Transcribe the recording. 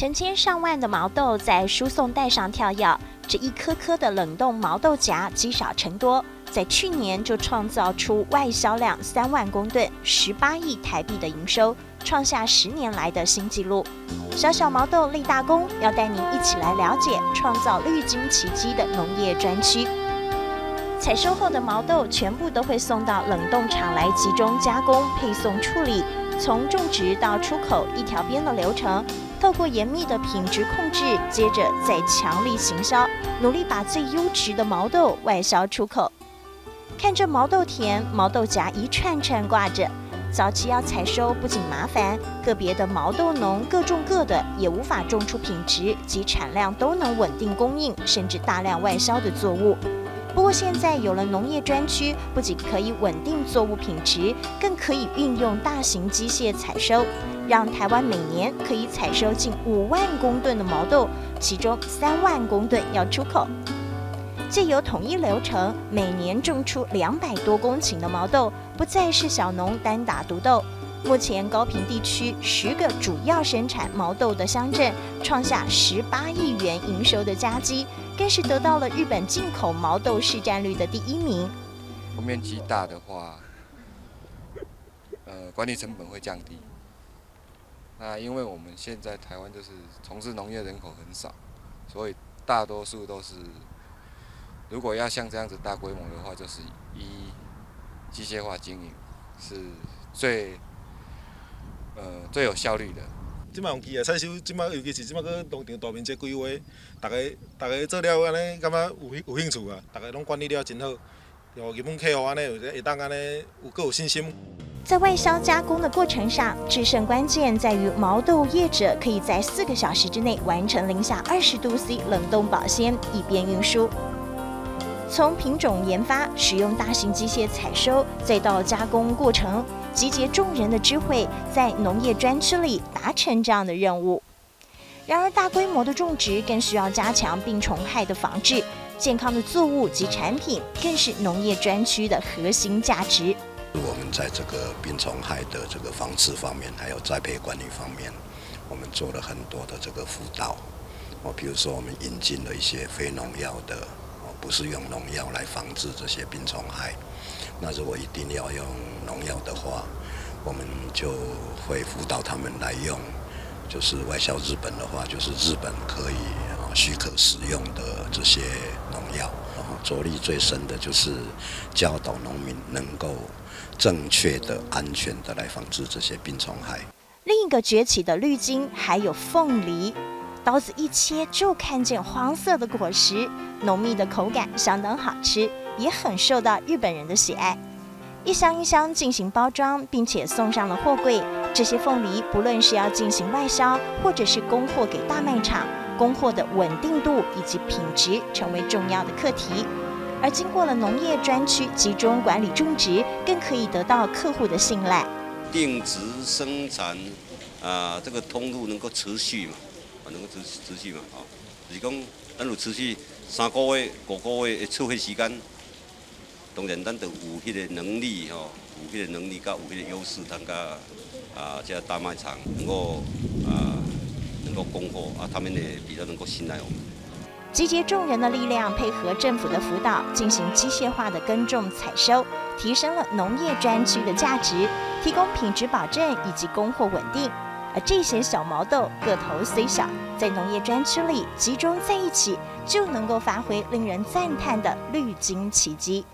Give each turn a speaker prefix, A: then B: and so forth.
A: 成千上万的毛豆在输送带上跳跃，这一颗颗的冷冻毛豆荚积少成多，在去年就创造出外销量三万公吨、十八亿台币的营收，创下十年来的新纪录。小小毛豆立大功，要带您一起来了解创造绿金奇迹的农业专区。采收后的毛豆全部都会送到冷冻厂来集中加工、配送处理，从种植到出口一条边的流程。透过严密的品质控制，接着再强力行销，努力把最优质的毛豆外销出口。看着毛豆田，毛豆荚一串串挂着。早期要采收不仅麻烦，个别的毛豆农各种各的，也无法种出品质及产量都能稳定供应，甚至大量外销的作物。不过现在有了农业专区，不仅可以稳定作物品质，更可以运用大型机械采收。让台湾每年可以采收近五万公吨的毛豆，其中三万公吨要出口。借由统一流程，每年种出两百多公顷的毛豆，不再是小农单打独斗。目前高平地区十个主要生产毛豆的乡镇，创下十八亿元营收的佳绩，更是得到了日本进口毛豆市占率的第一名。
B: 面积大的话，呃，管理成本会降低。那因为我们现在台湾就是从事农业人口很少，所以大多数都是，如果要像这样子大规模的话，就是一机械化经营是最呃最有效率的。
C: 即摆用机啊采收，即摆尤其是即摆个农场大面积规划，大家大家做了安尼，感觉有有兴趣啊，大家拢管理了真好，有日本客户安尼，会当安尼有够有信心。
A: 在外销加工的过程上，制胜关键在于毛豆业者可以在四个小时之内完成零下二十度 C 冷冻保鲜，以便运输。从品种研发、使用大型机械采收，再到加工过程，集结众人的智慧，在农业专区里达成这样的任务。然而，大规模的种植更需要加强病虫害的防治，健康的作物及产品更是农业专区的核心价值。
D: 我们在这个病虫害的这个防治方面，还有栽培管理方面，我们做了很多的这个辅导。哦，比如说我们引进了一些非农药的，不是用农药来防治这些病虫害。那如果一定要用农药的话，我们就会辅导他们来用。就是外销日本的话，就是日本可以啊许可使用的这些农药。然后着力最深的就是教导农民能够。正确的、安全的来防治这些病虫害。
A: 另一个崛起的绿金还有凤梨，刀子一切就看见黄色的果实，浓密的口感相当好吃，也很受到日本人的喜爱。一箱一箱进行包装，并且送上了货柜。这些凤梨不论是要进行外销，或者是供货给大卖场，供货的稳定度以及品质成为重要的课题。而经过了农业专区集中管理种植，更可以得到客户的信赖。
E: 定植生产啊，这个通路能够持续嘛？能够持持续嘛？啊，就是讲，咱有持续三个月、五个月的储备时间，当然咱得有迄个能力吼，有迄个能力甲有迄个优势，通甲啊，这大卖场能够啊，能够供货啊，他们也比较能够信赖我们。
A: 集结众人的力量，配合政府的辅导，进行机械化的耕种采收，提升了农业专区的价值，提供品质保证以及供货稳定。而这些小毛豆个头虽小，在农业专区里集中在一起，就能够发挥令人赞叹的绿金奇迹。